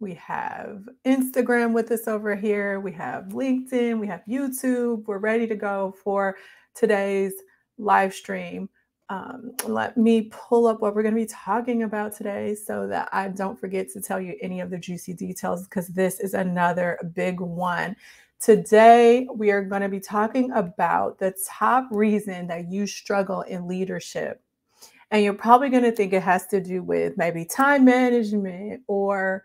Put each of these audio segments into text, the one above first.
we have Instagram with us over here, we have LinkedIn, we have YouTube. We're ready to go for today's live stream. Um, let me pull up what we're going to be talking about today so that I don't forget to tell you any of the juicy details because this is another big one. Today, we are going to be talking about the top reason that you struggle in leadership. And you're probably going to think it has to do with maybe time management or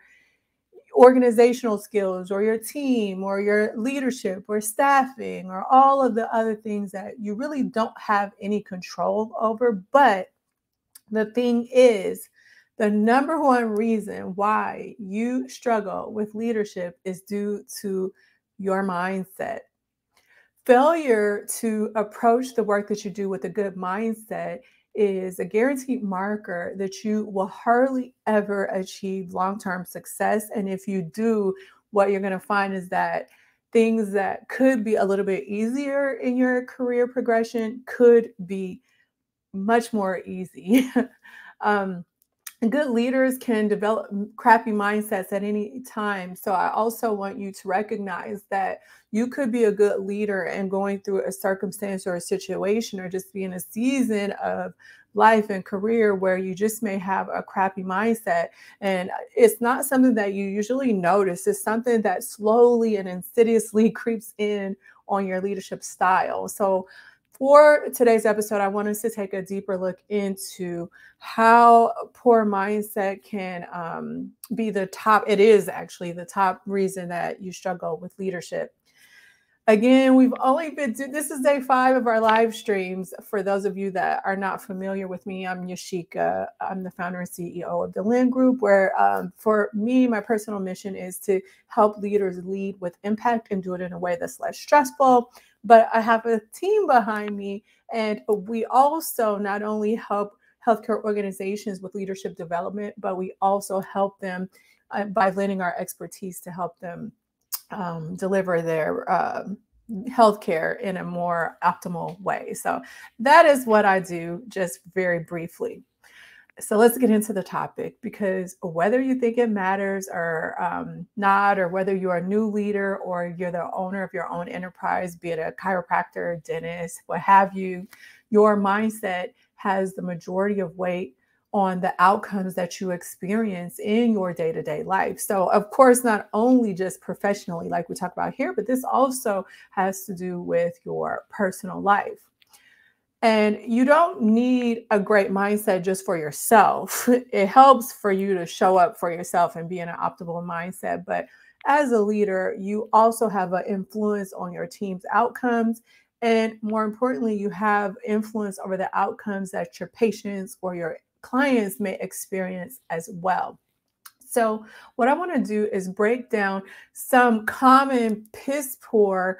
organizational skills or your team or your leadership or staffing or all of the other things that you really don't have any control over. But the thing is, the number one reason why you struggle with leadership is due to your mindset. Failure to approach the work that you do with a good mindset is a guaranteed marker that you will hardly ever achieve long term success. And if you do, what you're going to find is that things that could be a little bit easier in your career progression could be much more easy. um, good leaders can develop crappy mindsets at any time. So I also want you to recognize that you could be a good leader and going through a circumstance or a situation or just be in a season of life and career where you just may have a crappy mindset. And uh, it's not something that you usually notice, it's something that slowly and insidiously creeps in on your leadership style. So for today's episode, I wanted to take a deeper look into how poor mindset can um, be the top, it is actually the top reason that you struggle with leadership. Again, we've only been, this is day five of our live streams. For those of you that are not familiar with me, I'm Yashica. I'm the founder and CEO of the Lind Group, where um, for me, my personal mission is to help leaders lead with impact and do it in a way that's less stressful. But I have a team behind me, and we also not only help healthcare organizations with leadership development, but we also help them uh, by lending our expertise to help them um, deliver their uh, healthcare in a more optimal way. So that is what I do, just very briefly. So let's get into the topic because whether you think it matters or um, not, or whether you're a new leader or you're the owner of your own enterprise, be it a chiropractor, dentist, what have you, your mindset has the majority of weight on the outcomes that you experience in your day to day life. So, of course, not only just professionally, like we talk about here, but this also has to do with your personal life. And you don't need a great mindset just for yourself. It helps for you to show up for yourself and be in an optimal mindset. But as a leader, you also have an influence on your team's outcomes. And more importantly, you have influence over the outcomes that your patients or your clients may experience as well. So, what I want to do is break down some common piss poor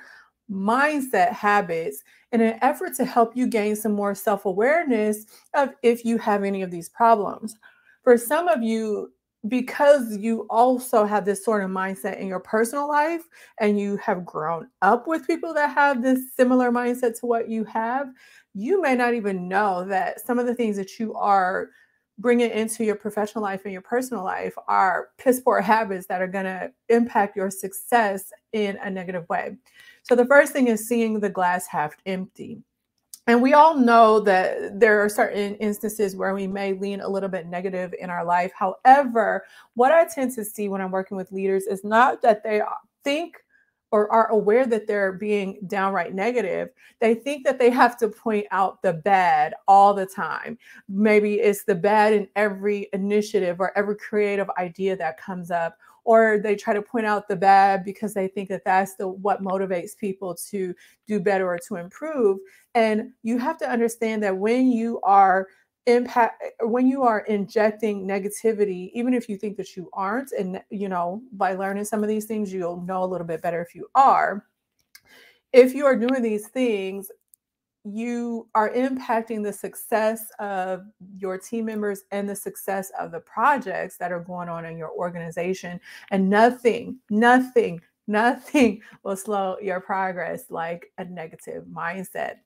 mindset habits in an effort to help you gain some more self awareness of if you have any of these problems. For some of you, because you also have this sort of mindset in your personal life and you have grown up with people that have this similar mindset to what you have, you may not even know that some of the things that you are bringing into your professional life and your personal life are piss poor habits that are going to impact your success in a negative way. So, the first thing is seeing the glass half empty. And we all know that there are certain instances where we may lean a little bit negative in our life. However, what I tend to see when I'm working with leaders is not that they think or are aware that they're being downright negative, they think that they have to point out the bad all the time. Maybe it's the bad in every initiative or every creative idea that comes up, or they try to point out the bad because they think that that's the what motivates people to do better or to improve. And you have to understand that when you are impact uh, when you are injecting negativity even if you think that you aren't and you know by learning some of these things you'll know a little bit better if you are. If you are doing these things you are impacting the success of your team members and the success of the projects that are going on in your organization and nothing nothing nothing will slow your progress like a negative mindset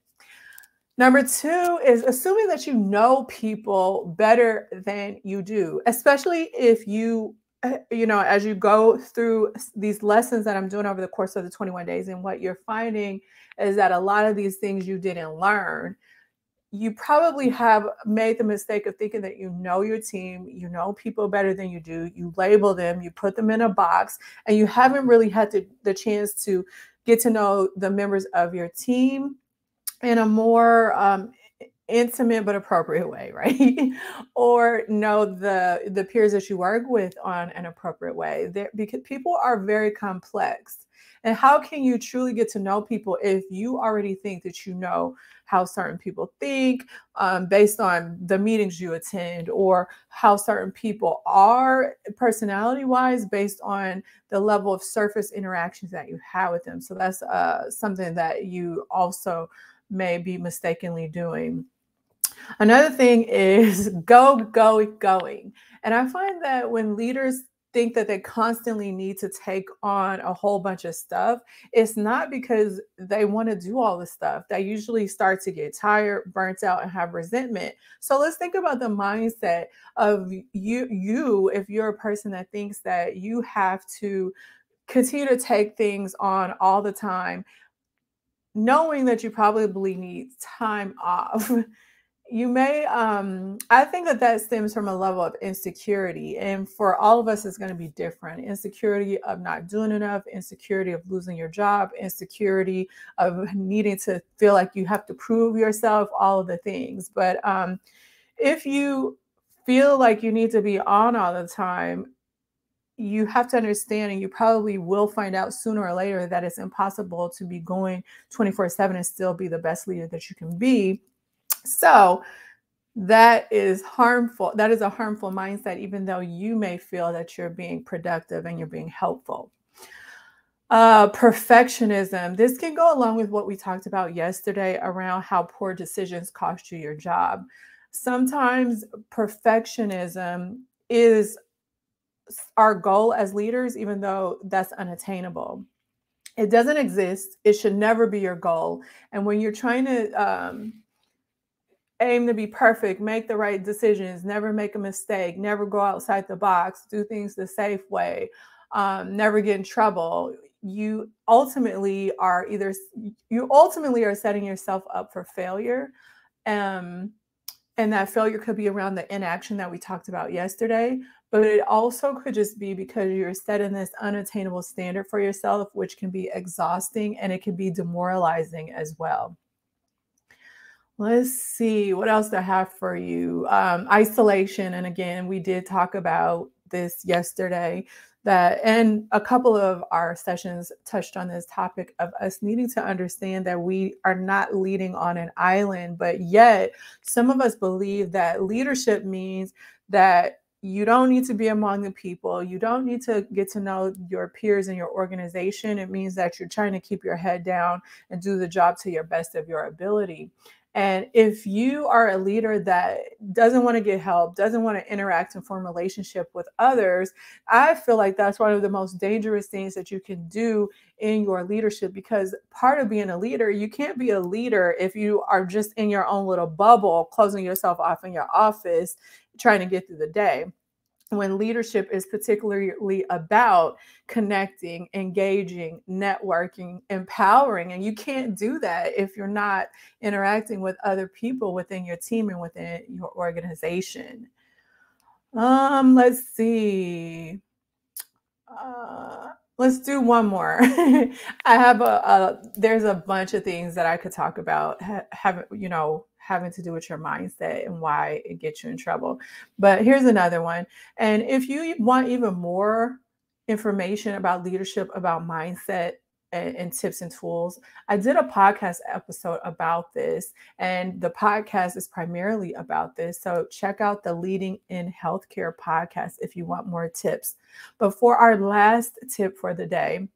Number two is assuming that you know people better than you do, especially if you eh, you know, as you go through these lessons that I'm doing over the course of the 21 days, and what you're finding is that a lot of these things you didn't learn, you probably have made the mistake of thinking that you know your team, you know people better than you do, you label them, you put them in a box, and you haven't really had to, the chance to get to know the members of your team in a more um, intimate but appropriate way right? Or know the the peers that you work with on an appropriate way. Because people are very complex. And how can you truly get to know people if you already think that you know how certain people think um, based on the meetings you attend or how certain people are personality wise based on the level of surface interactions that you have with them? So that's uh, something that you also may be mistakenly doing Another thing is go, go, going. And I find that when leaders think that they constantly need to take on a whole bunch of stuff, it's not because they want to do all the stuff. They usually start to get tired, burnt out, and have resentment. So let's think about the mindset of you, you, if you're a person that thinks that you have to continue to take things on all the time, knowing that you probably need time off. you may um i think that that stems from a level of insecurity and for all of us it's going to be different insecurity of not doing enough insecurity of losing your job insecurity of needing to feel like you have to prove yourself all of the things but um if you feel like you need to be on all the time you have to understand and you probably will find out sooner or later that it's impossible to be going 24 7 and still be the best leader that you can be so that is harmful. That is a harmful mindset, even though you may feel that you're being productive and you're being helpful. Uh, perfectionism. This can go along with what we talked about yesterday around how poor decisions cost you your job. Sometimes perfectionism is our goal as leaders, even though that's unattainable. It doesn't exist. It should never be your goal. And when you're trying to um, aim to be perfect, make the right decisions, never make a mistake, never go outside the box, do things the safe way, um, never get in trouble. You ultimately are either you ultimately are setting yourself up for failure. Um, and that failure could be around the inaction that we talked about yesterday, but it also could just be because you're setting this unattainable standard for yourself, which can be exhausting and it can be demoralizing as well. Let's see what else I have for you. Um, isolation, and again, we did talk about this yesterday. That and a couple of our sessions touched on this topic of us needing to understand that we are not leading on an island, but yet some of us believe that leadership means that you don't need to be among the people. You don't need to get to know your peers in your organization. It means that you're trying to keep your head down and do the job to your best of your ability. And if you are a leader that doesn't want to get help, doesn't want to interact and form relationship with others, I feel like that's one of the most dangerous things that you can do in your leadership because part of being a leader, you can't be a leader if you are just in your own little bubble, closing yourself off in your office, trying to get through the day when leadership is particularly about connecting, engaging, networking, empowering. And you can't do that if you're not interacting with other people within your team and within your organization. Um, let's see. Uh, let's do one more. I have a, a, there's a bunch of things that I could talk about. Ha- have you know having to do with your mindset and why it gets you in trouble. But here's another one. And if you want even more information about leadership, about mindset, and, and, tips and tools. I did a podcast episode about this, and the podcast is primarily about this. So check out the Leading in Healthcare podcast if you want more tips. But for our last tip for the day,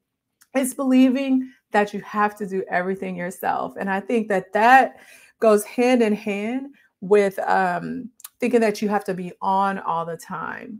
it's believing that you have to do everything yourself. And I think that that goes hand in hand with um, thinking that you have to be on all the time.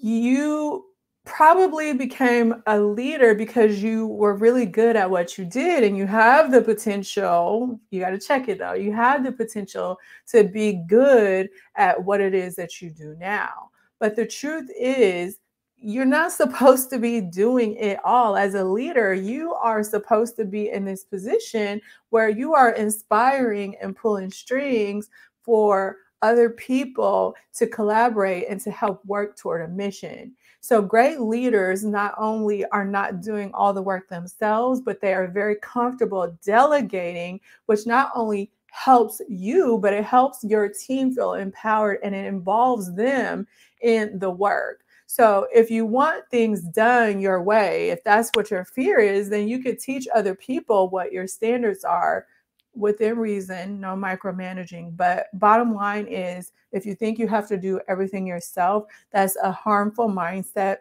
You probably became a leader because you were really good at what you did and you have the potential you got to check it though you have the potential to be good at what it is that you do now but the truth is you're not supposed to be doing it all as a leader. You are supposed to be in this position where you are inspiring and pulling strings for other people to collaborate and to help work toward a mission. So, great leaders not only are not doing all the work themselves, but they are very comfortable delegating, which not only helps you, but it helps your team feel empowered and it involves them in the work. So if you want things done your way, if that's what your fear is, then you could teach other people what your standards are within reason, no micromanaging. But bottom line is if you think you have to do everything yourself, that's a harmful mindset.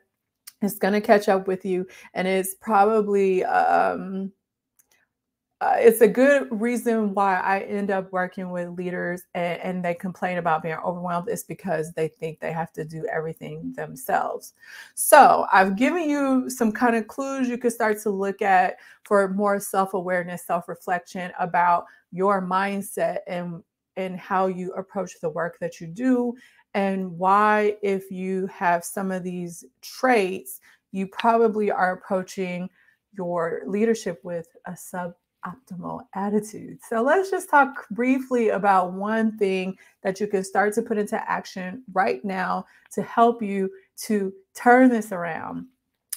It's going to catch up with you and it's probably um uh, it's a good reason why I end up working with leaders and, and, they complain about being overwhelmed is because they think they have to do everything themselves. So I've given you some kind of clues you could start to look at for more self-awareness, self-reflection about your mindset and and how you approach the work that you do and why if you have some of these traits, you probably are approaching your leadership with a sub optimal attitude. So let's just talk briefly about one thing that you can start to put into action right now to help you to turn this around.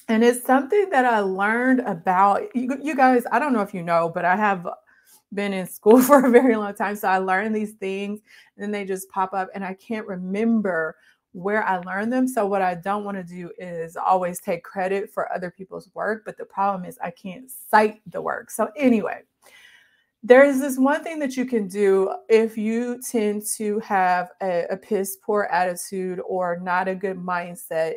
And it's something that I learned about you, you guys. I don't know if you know, but I have been in school for a very long time. So I learned these things and then they just pop up and I can't remember where I learned them. So what I don't want to do is always take credit for other people's work, but the problem is I can't cite the work. So anyway, there's this one thing that you can do if you tend to have a, a piss poor attitude or not a good mindset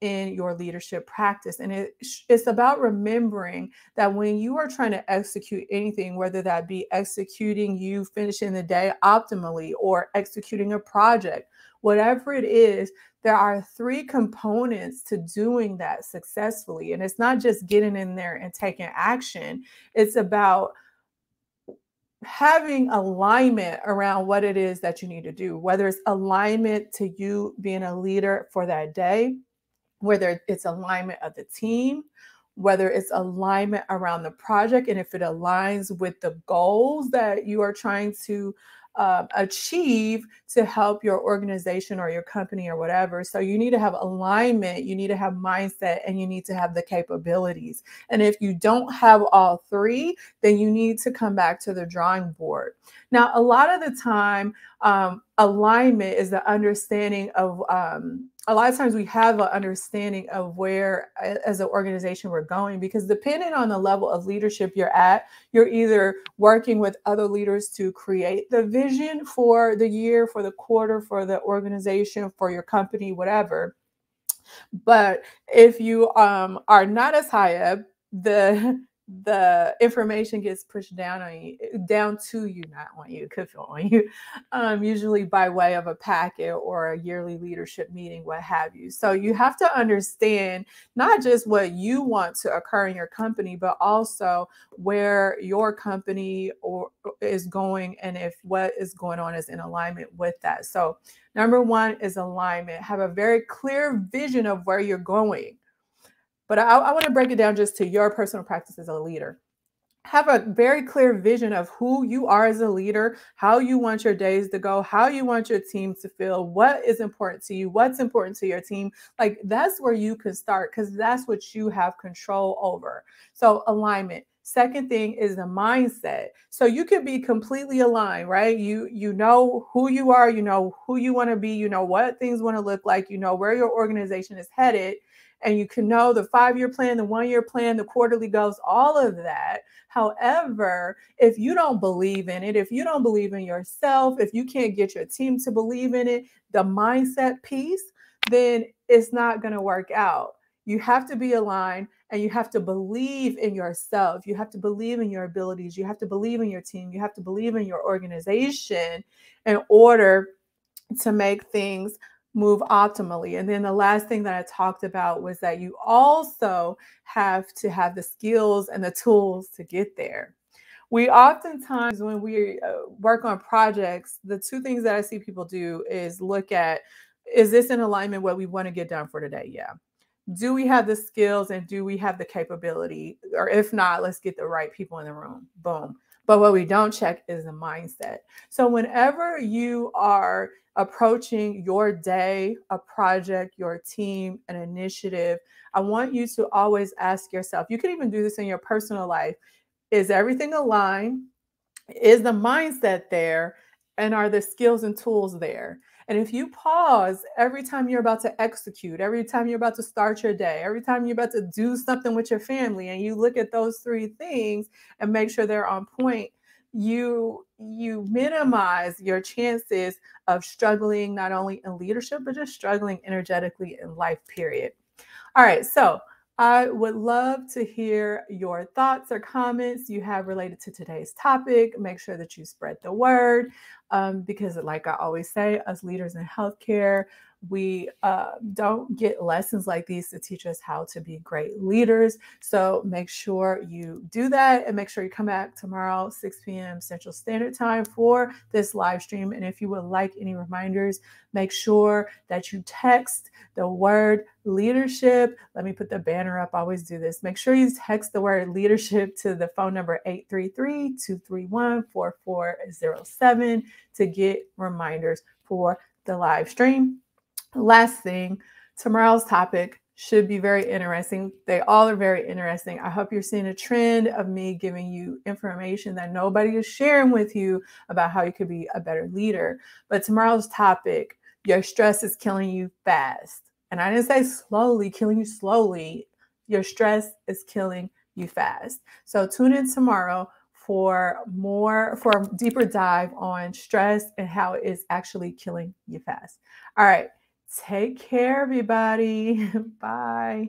in your leadership practice. And it, it's about remembering that when you are trying to execute anything, whether that be executing you finishing the day optimally or executing a project whatever it is, there are three components to doing that successfully. And it's not just getting in there and taking action, it's about having alignment around what it is that you need to do, whether it's alignment to you being a leader for that day, whether it's alignment of the team, whether it's alignment around the project, and if it aligns with the goals that you are trying to uh, achieve to help your organization or your company or whatever. So you need to have alignment, you need to have mindset, and you need to have the capabilities. And if you don't have all three, then you need to come back to the drawing board. Now, a lot of the time, um, alignment is the understanding of um, a lot of times we have an understanding of where as an organization we're going because depending on the level of leadership you're at you're either working with other leaders to create the vision for the year for the quarter for the organization for your company whatever. But if you um, are not as high up the the information gets pushed down on you, down to you, not on you, could feel on you, um, usually by way of a packet or a yearly leadership meeting, what have you. So you have to understand not just what you want to occur in your company, but also where your company or is going and if what is going on is in alignment with that. So number one is alignment. Have a very clear vision of where you're going but I, I want to break it down just to your personal practice as a leader. Have a very clear vision of who you are as a leader, how you want your days to go, how you want your team to feel, what is important to you, what's important to your team. Like that's where you can start because that's what you have control over. So, alignment. Second thing is the mindset. So you can be completely aligned, right? You you know who you are, you know who you want to be, you know what things want to look like, you know where your organization is headed, and you can know the five year plan, the one year plan, the quarterly goals, all of that. However, if you don't believe in it, if you don't believe in yourself, if you can't get your team to believe in it, the mindset piece, then it's not going to work out. You have to be aligned and you have to believe in yourself. You have to believe in your abilities. You have to believe in your team. You have to believe in your organization in order to make things move optimally. And then the last thing that I talked about was that you also have to have the skills and the tools to get there. We oftentimes, when we uh, work on projects, the two things that I see people do is look at is this in alignment what we want to get done for today? Yeah. do we have the skills and do we have the capability? Or if not, let's get the right people in the room. Boom. But what we don't check is the mindset. So whenever you are approaching your day, a project, your team, an initiative, I want you to always ask yourself, you can even do this in your personal life. Is everything aligned? Is the mindset there? And are the skills and tools there? And if you pause every time you're about to execute, every time you're about to start your day, every time you're about to do something with your family, and you look at those three things and make sure they're on point, you you minimize your chances of struggling not only in leadership but just struggling energetically in life period all right so I would love to hear your thoughts or comments you have related to today's topic. Make sure that you spread the word um, because, like I always say, as leaders in healthcare, we uh, don't get lessons like these to teach us how to be great leaders. So make sure you do that and make sure you come back tomorrow, 6 p.m. Central Standard Time for this live stream. And if you would like any reminders, make sure that you text the word leadership. Let me put the banner up. I always do this. Make sure you text the word leadership to the phone number 833 231 4407 to get reminders for the live stream. Last thing, tomorrow's topic should be very interesting. They all are very interesting. I hope you're seeing a trend of me giving you information that nobody is sharing with you about how you could be a better leader. But tomorrow's topic, your stress is killing you fast. And I didn't say slowly, killing you slowly. Your stress is killing you fast. So tune in tomorrow for more for a deeper dive on stress and how it is actually killing you fast. All right. Take care, everybody. Bye.